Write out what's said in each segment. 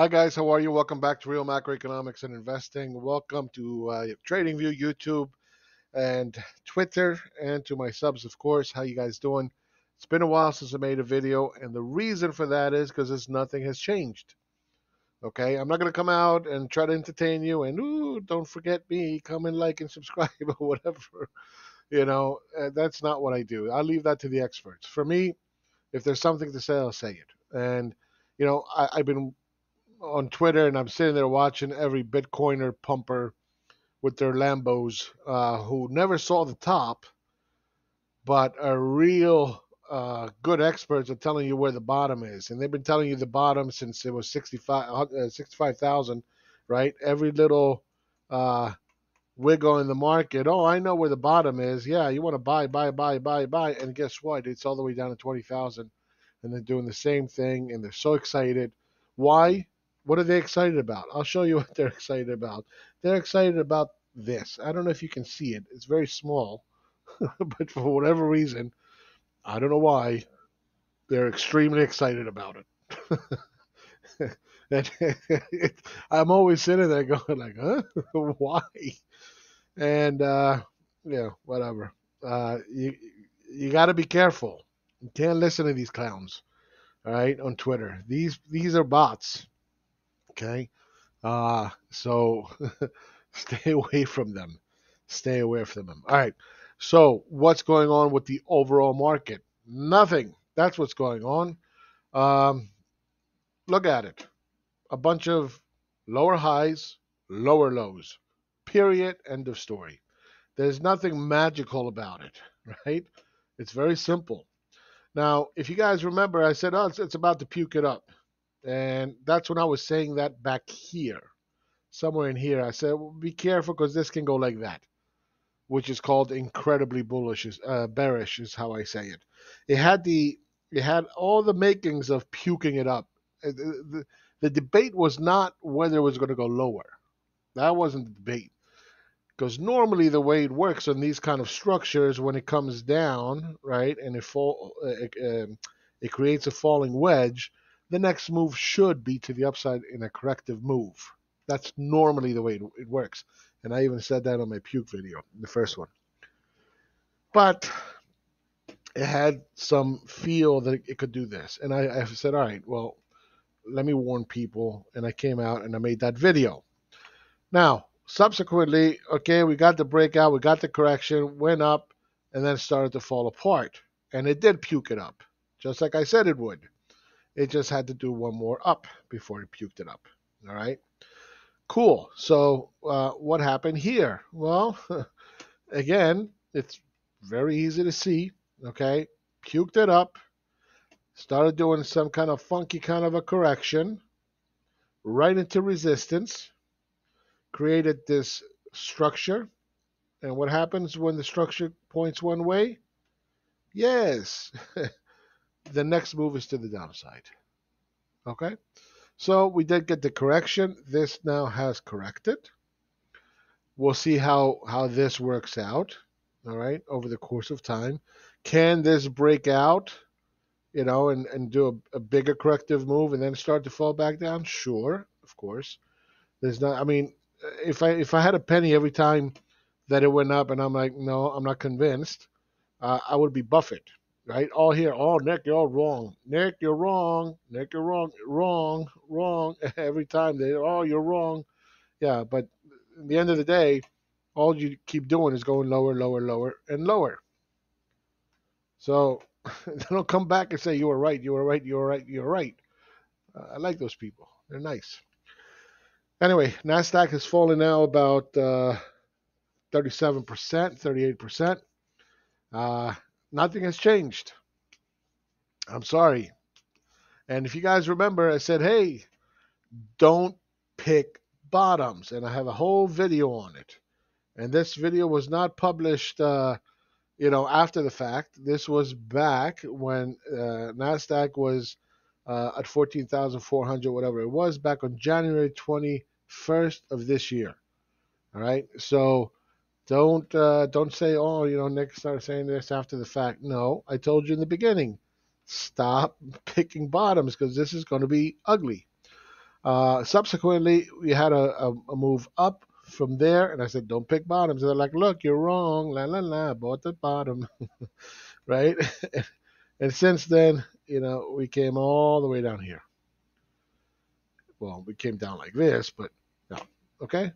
Hi guys, how are you? Welcome back to Real Macroeconomics and Investing. Welcome to uh, TradingView, YouTube, and Twitter, and to my subs, of course. How you guys doing? It's been a while since I made a video, and the reason for that is because nothing has changed. Okay, I'm not gonna come out and try to entertain you, and ooh, don't forget me, come and like and subscribe or whatever. You know, uh, that's not what I do. I leave that to the experts. For me, if there's something to say, I'll say it. And you know, I, I've been on Twitter and I'm sitting there watching every Bitcoiner pumper with their Lambos uh, who never saw the top, but are real uh, good experts at telling you where the bottom is, and they've been telling you the bottom since it was 65 uh, 65,000, right? Every little uh, wiggle in the market. Oh, I know where the bottom is. Yeah, you want to buy, buy, buy, buy, buy, and guess what? It's all the way down to 20,000, and they're doing the same thing, and they're so excited. Why? What are they excited about? I'll show you what they're excited about. They're excited about this. I don't know if you can see it. It's very small, but for whatever reason I don't know why. They're extremely excited about it. and I'm always sitting there going like, huh? why? And uh, yeah, whatever. Uh, you you got to be careful. You can't listen to these clowns. All right, on Twitter. These these are bots. Okay. Uh, so stay away from them. Stay away from them. All right. So, what's going on with the overall market? Nothing. That's what's going on. Um, look at it. A bunch of lower highs, lower lows. Period. End of story. There's nothing magical about it, right? It's very simple. Now, if you guys remember, I said, oh, it's, it's about to puke it up. And that's when I was saying that back here, somewhere in here. I said, well, be careful because this can go like that which is called incredibly bullish, uh, bearish is how I say it. It had the it had all the makings of puking it up. Uh, the, the, the debate was not whether it was going to go lower. That wasn't the debate. Because normally the way it works on these kind of structures, when it comes down, right, and it fall, uh, it, um, it creates a falling wedge, the next move should be to the upside in a corrective move. That's normally the way it, it works. And I even said that on my puke video, the first one. But it had some feel that it could do this. And I, I said, all right, well, let me warn people. And I came out and I made that video. Now, subsequently, okay, we got the breakout, we got the correction, went up, and then started to fall apart. And it did puke it up, just like I said it would. It just had to do one more up before it puked it up. All right. Cool. So uh, what happened here? Well, again, it's very easy to see. Okay, puked it up, started doing some kind of funky kind of a correction, right into resistance, created this structure. And what happens when the structure points one way? Yes, the next move is to the downside. Okay. So we did get the correction. This now has corrected. We'll see how, how this works out, all right, over the course of time. Can this break out, you know, and, and do a, a bigger corrective move and then start to fall back down? Sure, of course. There's not, I mean, if I if I had a penny every time that it went up and I'm like, no, I'm not convinced, uh, I would be Buffett right? All here, oh, Nick, you're all wrong. Nick, you're wrong. Nick, you're wrong. Wrong, wrong. Every time they, oh, you're wrong. Yeah, but at the end of the day, all you keep doing is going lower, lower, lower, and lower. So they don't come back and say, you were right, you were right, you were right, you were right. Uh, I like those people. They're nice. Anyway, NASDAQ has fallen now about uh, 37%, 38%. Uh, nothing has changed. I'm sorry. And if you guys remember, I said, hey, don't pick bottoms. And I have a whole video on it. And this video was not published, uh, you know, after the fact. This was back when uh, NASDAQ was uh, at 14,400, whatever it was, back on January 21st of this year. All right. So don't uh, don't say, oh, you know, Nick started saying this after the fact. No, I told you in the beginning. Stop picking bottoms because this is going to be ugly. Uh, subsequently, we had a, a, a, move up from there, and I said, "Don't pick bottoms." And they're like, "Look, you're wrong." La la la, bought the bottom, right? and since then, you know, we came all the way down here. Well, we came down like this, but no, okay.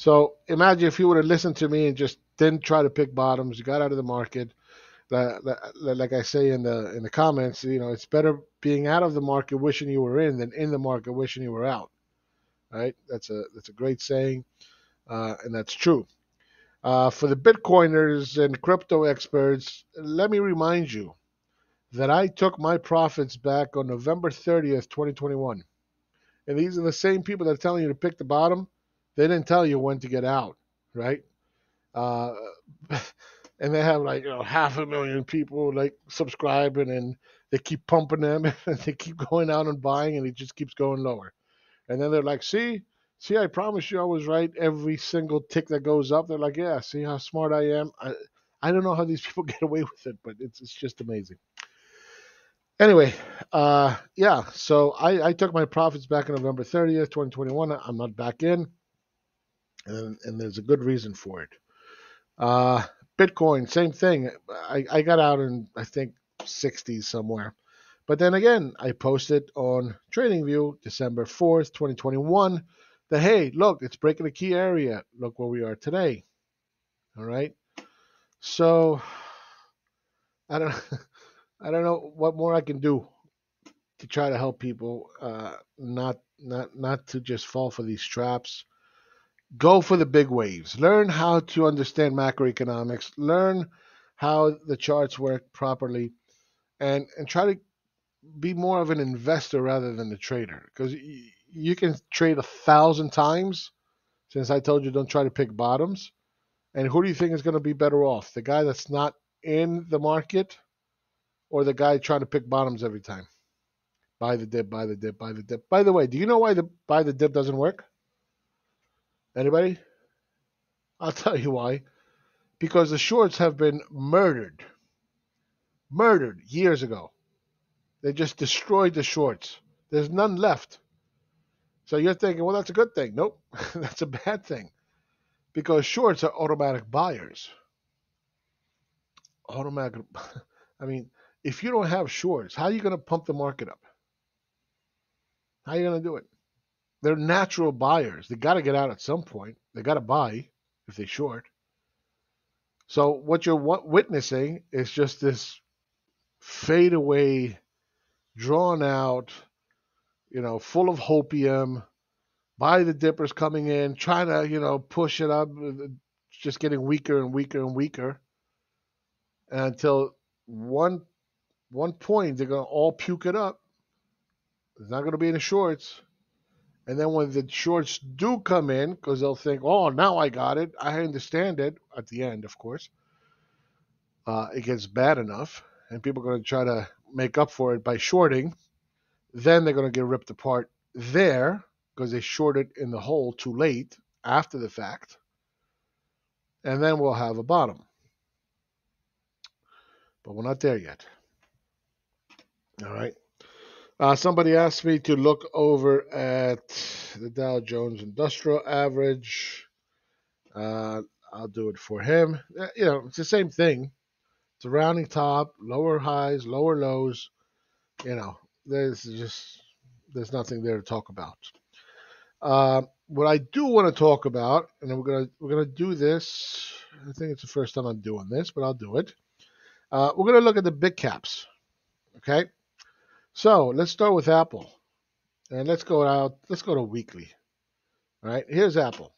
So imagine if you would have listened to me and just didn't try to pick bottoms, you got out of the market. Like I say in the in the comments, you know, it's better being out of the market wishing you were in than in the market wishing you were out. Right? That's a that's a great saying, uh, and that's true. Uh, for the Bitcoiners and crypto experts, let me remind you that I took my profits back on November 30th, 2021. And these are the same people that are telling you to pick the bottom. They didn't tell you when to get out, right? Uh, and they have like you know half a million people like subscribing, and they keep pumping them, and they keep going out and buying, and it just keeps going lower. And then they're like, "See, see, I promise you, I was right. Every single tick that goes up, they're like, yeah, see how smart I am. I, I don't know how these people get away with it, but it's it's just amazing." Anyway, uh, yeah, so I, I took my profits back on November 30th, 2021. I'm not back in, and, and there's a good reason for it. Uh, Bitcoin, same thing. I, I got out in, I think, 60s somewhere. But then again, I posted on TradingView December 4th, 2021, that hey, look, it's breaking a key area. Look where we are today. All right. So I don't I don't know what more I can do to try to help people uh, not not not to just fall for these traps. Go for the big waves. Learn how to understand macroeconomics. Learn how the charts work properly, and and try to be more of an investor rather than a trader. Because y- you can trade a thousand times. Since I told you don't try to pick bottoms, and who do you think is going to be better off? The guy that's not in the market or the guy trying to pick bottoms every time. Buy the dip, buy the dip, buy the dip. By the way, do you know why the buy the dip doesn't work? Anybody? I'll tell you why. Because the shorts have been murdered. Murdered years ago. They just destroyed the shorts. There's none left. So you're thinking, well, that's a good thing. Nope, that's a bad thing. Because shorts are automatic buyers. Automatic. I mean, if you don't have shorts, how are you going to pump the market up? How are you going to do it? They're natural buyers. They got to get out at some point. They got to buy if they short. So what you're witnessing is just this fade away, drawn out, you know, full of hopium. Buy the dippers coming in, trying to, you know, push it up, uh, uh, just getting weaker and weaker and weaker until one one point they're going to all puke it up. It's not going to be the shorts. And then when the shorts do come in, because they'll think, oh, now I got it. I understand it. At the end, of course, uh, it gets bad enough. And people are going to try to make up for it by shorting. Then they're going to get ripped apart there because they shorted in the hole too late after the fact. And then we'll have a bottom. But we're not there yet. All right. Uh, somebody asked me to look over at the Dow Jones Industrial Average. Uh, I'll do it for him. Uh, you know, it's the same thing. It's a rounding top, lower highs, lower lows. You know, there's just there's nothing there to talk about. Uh, what I do want to talk about, and we're gonna we're gonna do this. I think it's the first time I'm doing this, but I'll do it. Uh, we're gonna look at the big caps. Okay. So let's start with Apple. And let's go out, let's go to weekly. All right, here's Apple.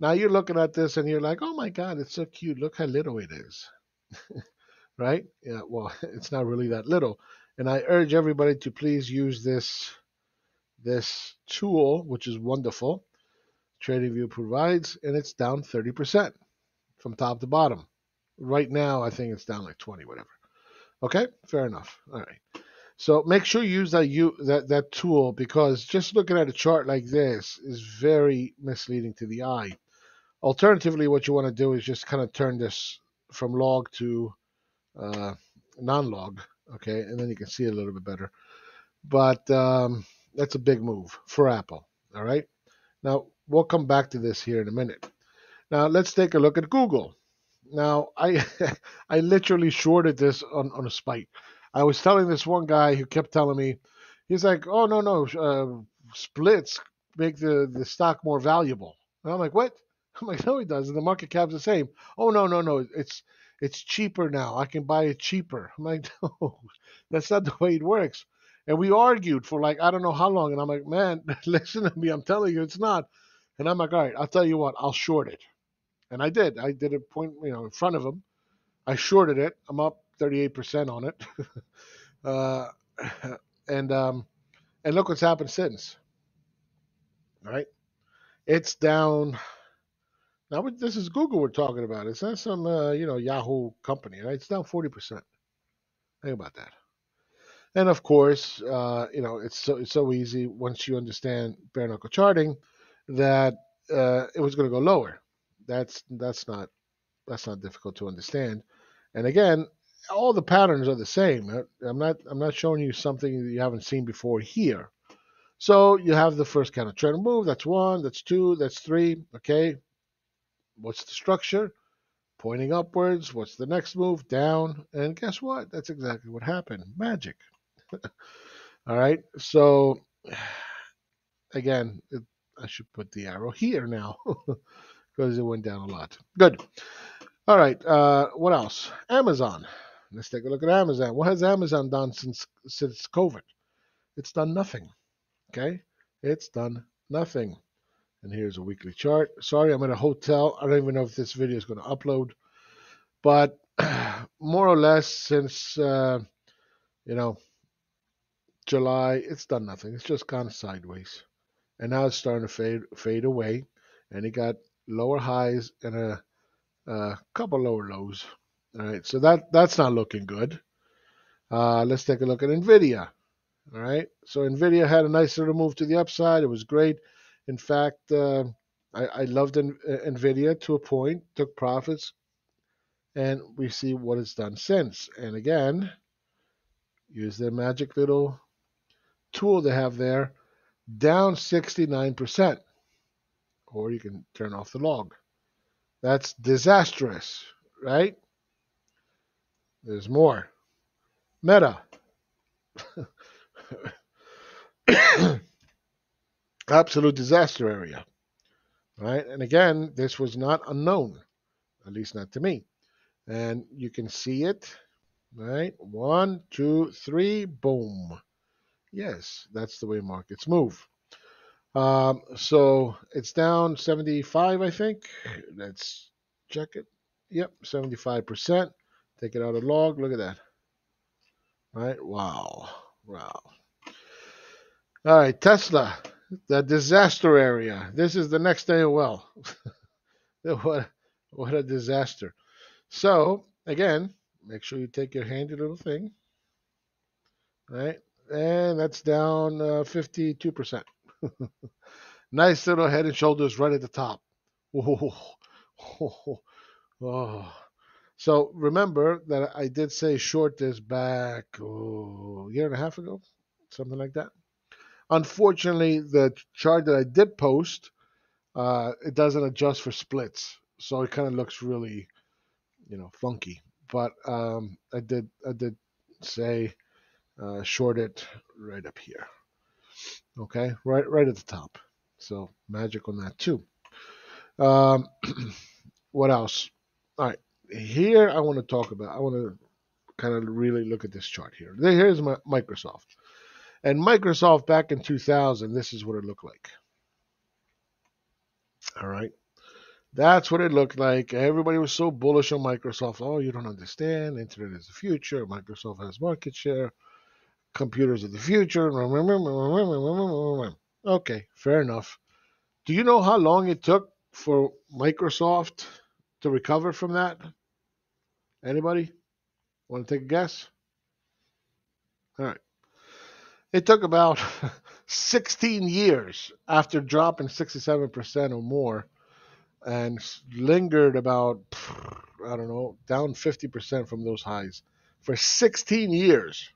Now you're looking at this and you're like, oh my God, it's so cute. Look how little it is. right? Yeah, well, it's not really that little. And I urge everybody to please use this this tool, which is wonderful. TradingView provides, and it's down 30% from top to bottom. Right now, I think it's down like 20, whatever. Okay, fair enough. All right. So make sure you use that you that that tool because just looking at a chart like this is very misleading to the eye. Alternatively, what you want to do is just kind of turn this from log to uh, non-log, okay, and then you can see it a little bit better. But um, That's a big move for Apple. All right. Now we'll come back to this here in a minute. Now let's take a look at Google. Now I I literally shorted this on, on a spike. I was telling this one guy who kept telling me, he's like, oh no no, uh, splits make the the stock more valuable. And I'm like, what? I'm like, no, it doesn't. The market cap's the same. Oh no no no, it's it's cheaper now. I can buy it cheaper. I'm like, no, that's not the way it works. And we argued for like I don't know how long. And I'm like, man, listen to me. I'm telling you, it's not. And I'm like, all right, I'll tell you what, I'll short it. And I did. I did a point, you know, in front of him. I shorted it. I'm up 38% on it. uh, and um, and look what's happened since. Right? it's down. Now this is Google we're talking about. It's not some uh, you know Yahoo company, right? It's down 40%. Think about that. And of course, uh, you know it's so it's so easy once you understand bare knuckle charting that uh, it was going to go lower. That's that's not that's not difficult to understand. And again, all the patterns are the same. Uh, I'm not I'm not showing you something that you haven't seen before here. So you have the first kind of trend move. That's one. That's two. That's three. Okay. What's the structure? Pointing upwards. What's the next move? Down. And guess what? That's exactly what happened. Magic. all right. So again, it, I should put the arrow here now because it went down a lot. Good. All right. Uh, what else? Amazon. Let's take a look at Amazon. What has Amazon done since since COVID? It's done nothing. Okay, it's done nothing. And here's a weekly chart. Sorry, I'm in a hotel. I don't even know if this video is going to upload, but more or less since uh, you know July, it's done nothing. It's just gone sideways, and now it's starting to fade fade away. And it got lower highs and a, a couple lower lows. All right, so that that's not looking good. Uh, let's take a look at Nvidia. All right, so Nvidia had a nice little move to the upside. It was great. In fact, uh, I, I, loved Nvidia to a point. Took profits, and we see what it's done since. And again, use their magic little tool they have there, down 69%. Or you can turn off the log. That's disastrous, right? There's more. Meta. Absolute disaster area. Right? And again, this was not unknown, at least not to me. And you can see it. Right? One, two, three, boom. Yes, that's the way markets move. Um, so it's down 75, I think. Let's check it. Yep, 75%. Take it out of log. Look at that. Right? Wow. Wow. All right, Tesla, the disaster area. This is the next AOL. what, what a disaster. So, again, make sure you take your handy little thing. Right? And that's down uh, 52%. nice little head and shoulders right at the top. Oh, oh, oh. So remember that I did say short this back oh, a year and a half ago, something like that. Unfortunately, the chart that I did post, uh, it doesn't adjust for splits, so it kind of looks really, you know, funky. But um, I did I did say uh, short it right up here. Okay, right right at the top. So magic on that too. Um, what else? All right, here I want to talk about. I want to kind of really look at this chart here. Here's my Microsoft. And Microsoft back in 2000, this is what it looked like. All right. That's what it looked like. Everybody was so bullish on Microsoft. Oh, you don't understand. Internet is the future. Microsoft has market share. Computers are the future. Okay, fair enough. Do you know how long it took for Microsoft to recover from that? Anybody? Want to take a guess? All right. It took about 16 years after dropping 67% or more and lingered about, I don't know, down 50% from those highs for 16 years.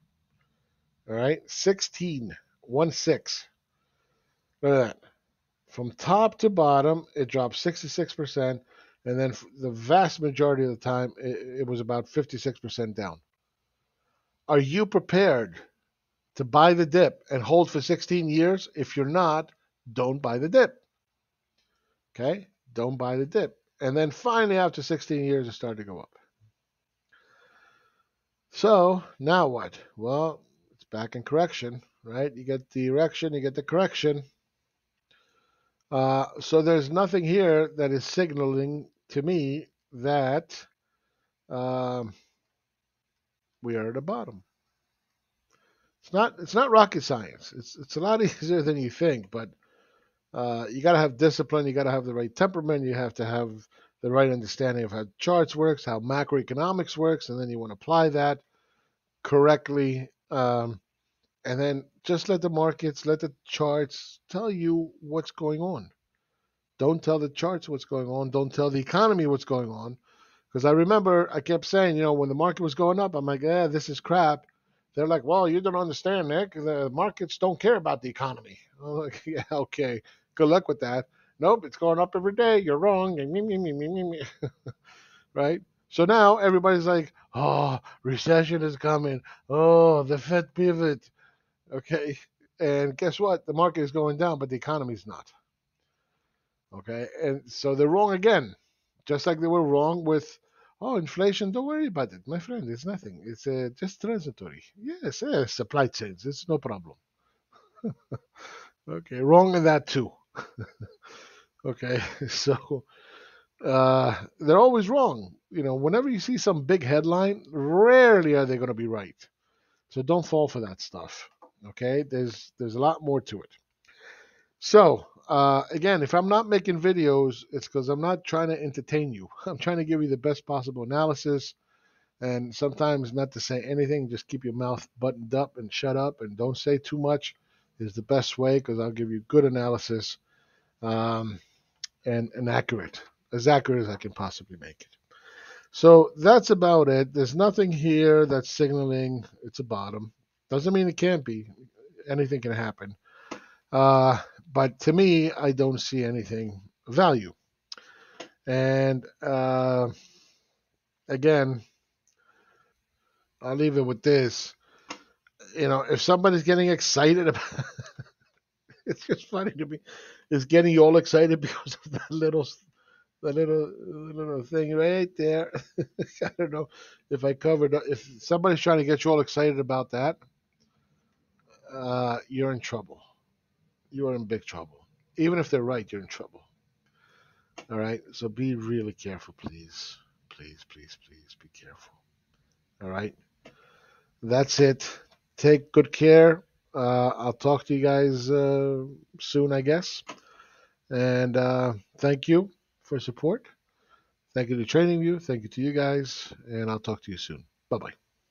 All right, 16. one six. Look at that. From top to bottom, it dropped 66%, and then the vast majority of the time, it, it was about 56% down. Are you prepared to buy the dip and hold for 16 years? If you're not, don't buy the dip. Okay? Don't buy the dip. And then finally, after 16 years, it started to go up. So now what? Well, it's back in correction, right? You get the erection, you get the correction. Uh, so there's nothing here that is signaling to me that um, we are at the bottom. It's not it's not rocket science. It's it's a lot easier than you think, but uh, you got to have discipline. You got to have the right temperament. You have to have the right understanding of how charts works, how macroeconomics works, and then you want to apply that correctly. Um, and then just let the markets, let the charts tell you what's going on. Don't tell the charts what's going on. Don't tell the economy what's going on. Because I remember I kept saying, you know, when the market was going up, I'm like, yeah, this is crap. They're like, well, you don't understand, Nick. The markets don't care about the economy. I'm like, yeah, okay. Good luck with that. Nope, it's going up every day. You're wrong. right? So now everybody's like, oh, recession is coming. Oh, the Fed pivot. Okay. And guess what? The market is going down, but the economy is not. Okay. And so they're wrong again. Just like they were wrong with, oh, inflation, don't worry about it. My friend, it's nothing. It's uh, just transitory. Yes, yes, supply chains. It's no problem. okay. Wrong in that too. okay. So uh, they're always wrong. You know, whenever you see some big headline, rarely are they going to be right. So don't fall for that stuff. Okay, there's there's a lot more to it. So uh, again, if I'm not making videos, it's because I'm not trying to entertain you. I'm trying to give you the best possible analysis, and sometimes not to say anything, just keep your mouth buttoned up and shut up and don't say too much is the best way because I'll give you good analysis um, and and accurate as accurate as I can possibly make it. So that's about it. There's nothing here that's signaling it's a bottom. Doesn't mean it can't be. Anything can happen. Uh, but to me, I don't see anything value. And uh, again, I'll leave it with this. You know, if somebody's getting excited about it's just funny to me, is getting you all excited because of that little the little little thing right there. I don't know if I covered. If somebody's trying to get you all excited about that, uh, you're in trouble. You are in big trouble. Even if they're right, you're in trouble. All right. So be really careful, please, please, please, please be careful. All right. That's it. Take good care. Uh, I'll talk to you guys uh, soon, I guess. And uh, thank you for support. Thank you to TradingView. Thank you to you guys. And I'll talk to you soon. Bye bye.